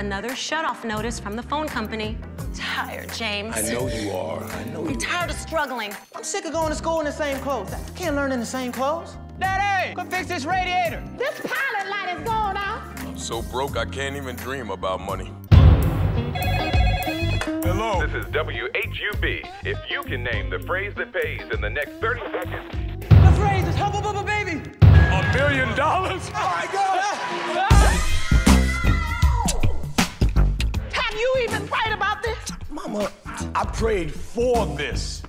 another shut-off notice from the phone company. Tired, James. I know you are. I know I'm you tired of struggling. I'm sick of going to school in the same clothes. I can't learn in the same clothes. Daddy, come fix this radiator. This pilot light is going out. I'm so broke I can't even dream about money. Hello. This is WHUB. If you can name the phrase that pays in the next 30 seconds, The phrase is hubba bubba baby. Mama, I prayed for this.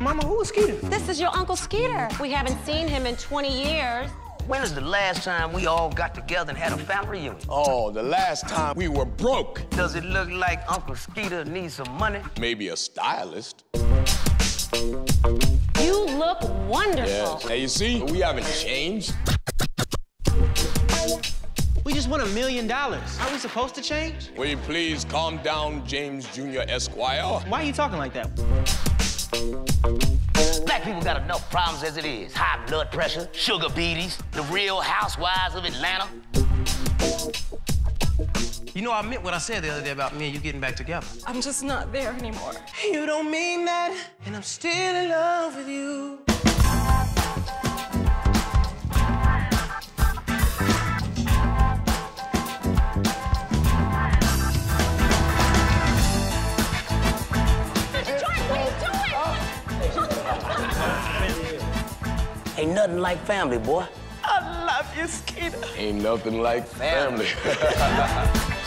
Mama, who is Skeeter? This is your Uncle Skeeter. We haven't seen him in 20 years. When is the last time we all got together and had a family reunion? Oh, the last time we were broke. Does it look like Uncle Skeeter needs some money? Maybe a stylist. You look wonderful. Yes. Hey, you see, we haven't changed. We just won a million dollars. Are we supposed to change? Will you please calm down, James Jr. Esquire? Why are you talking like that? Black people got enough problems as it is. High blood pressure, sugar beaties, the real housewives of Atlanta. You know, I meant what I said the other day about me and you getting back together. I'm just not there anymore. You don't mean that, and I'm still in love with you. Ain't nothing like family, boy. I love you, Skeeter. Ain't nothing like family.